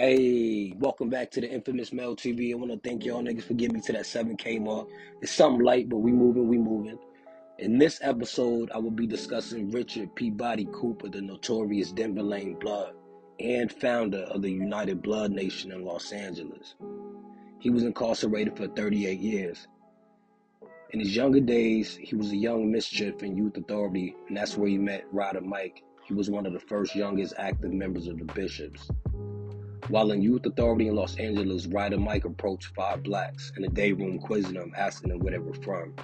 Hey, welcome back to the infamous Mel TV. I want to thank y'all niggas for getting me to that 7K mark. It's something light, but we moving, we moving. In this episode, I will be discussing Richard Peabody Cooper, the notorious Denver Lane Blood and founder of the United Blood Nation in Los Angeles. He was incarcerated for 38 years. In his younger days, he was a young mischief in youth authority, and that's where he met Rida Mike. He was one of the first youngest active members of the Bishops. While in youth authority in Los Angeles, Rida Mike approached five blacks in a day room, quizzing them, asking them where they were from.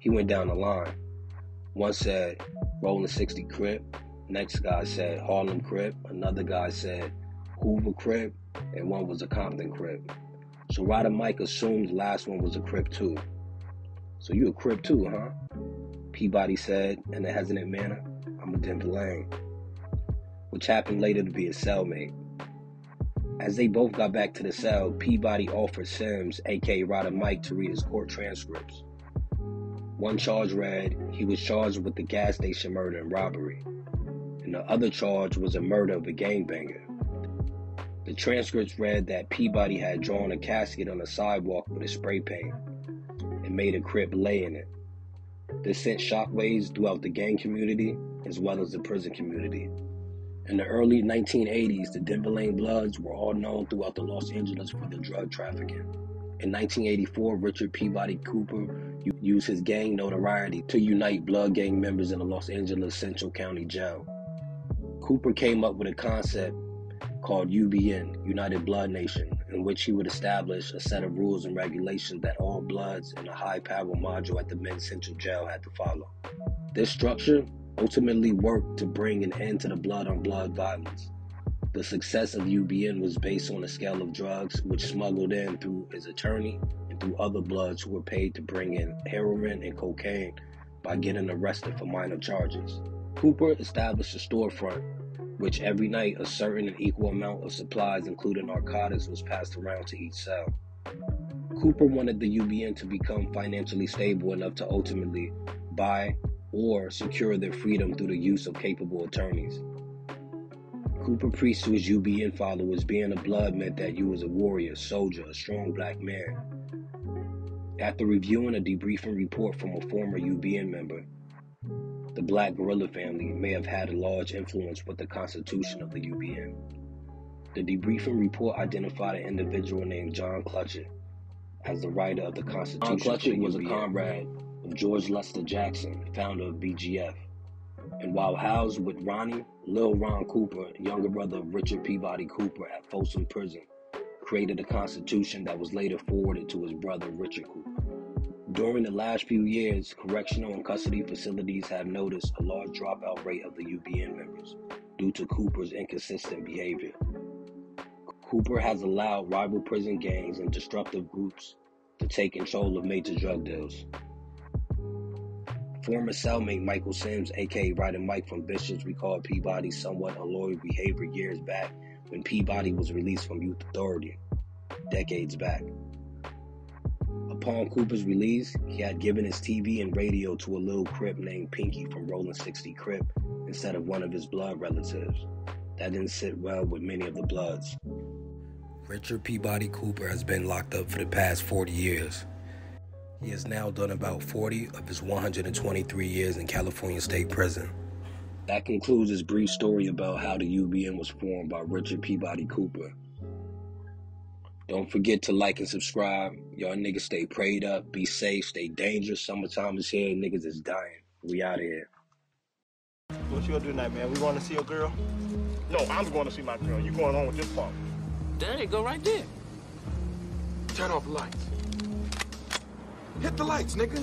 He went down the line. One said, Rolling 60 Crip. Next guy said, Harlem Crip. Another guy said, Hoover Crip. And one was a Compton Crip. So Ryder Mike assumed the last one was a Crip too. So you a Crip too, huh? Peabody said in a hesitant manner, I'm a Denver Lane. Which happened later to be a cellmate. As they both got back to the cell, Peabody offered Sims, aka Rida Mike, to read his court transcripts. One charge read he was charged with the gas station murder and robbery, and the other charge was a murder of a gangbanger. The transcripts read that Peabody had drawn a casket on the sidewalk with a spray paint and made a crip lay in it. This sent shockwaves throughout the gang community as well as the prison community. In the early 1980s, the Denver Lane Bloods were all known throughout the Los Angeles for their drug trafficking. In 1984, Richard Peabody Cooper used his gang notoriety to unite blood gang members in the Los Angeles Central County Jail. Cooper came up with a concept called UBN, United Blood Nation, in which he would establish a set of rules and regulations that all bloods in a high power module at the men's central jail had to follow. This structure ultimately worked to bring an end to the blood on blood violence. The success of UBN was based on a scale of drugs which smuggled in through his attorney and through other bloods who were paid to bring in heroin and cocaine by getting arrested for minor charges. Cooper established a storefront which every night a certain and equal amount of supplies, including narcotics, was passed around to each cell. Cooper wanted the UBN to become financially stable enough to ultimately buy or secure their freedom through the use of capable attorneys. Cooper his UBN followers being a blood meant that you was a warrior, soldier, a strong black man. After reviewing a debriefing report from a former UBN member, the Black Guerrilla family may have had a large influence with the constitution of the UBN. The debriefing report identified an individual named John Clutchette as the writer of the Constitution. John Clutchette was a comrade George Lester Jackson, founder of BGF. And while housed with Ronnie, Lil Ron Cooper, younger brother of Richard Peabody Cooper at Folsom Prison, created a constitution that was later forwarded to his brother Richard Cooper. During the last few years, correctional and custody facilities have noticed a large dropout rate of the UBN members due to Cooper's inconsistent behavior. Cooper has allowed rival prison gangs and destructive groups to take control of major drug deals. Former cellmate Michael Sims, aka Rida Mike from Bishops, recalled Peabody's somewhat unloyal behavior years back when Peabody was released from youth authority, decades back. Upon Cooper's release, he had given his TV and radio to a little crip named Pinky from Rolling 60 Crip instead of one of his blood relatives. That didn't sit well with many of the Bloods. Richard Peabody Cooper has been locked up for the past 40 years. He has now done about 40 of his 123 years in California State Prison. That concludes this brief story about how the UBN was formed by Richard Peabody Cooper. Don't forget to like and subscribe. Y'all niggas stay prayed up, be safe, stay dangerous. Summertime is here, niggas is dying. We out of here. What you gonna do tonight, man? We going to see a girl? No, I'm going to see my girl. You going on with this part? There you go right there. Turn off the lights. Hit the lights, nigga.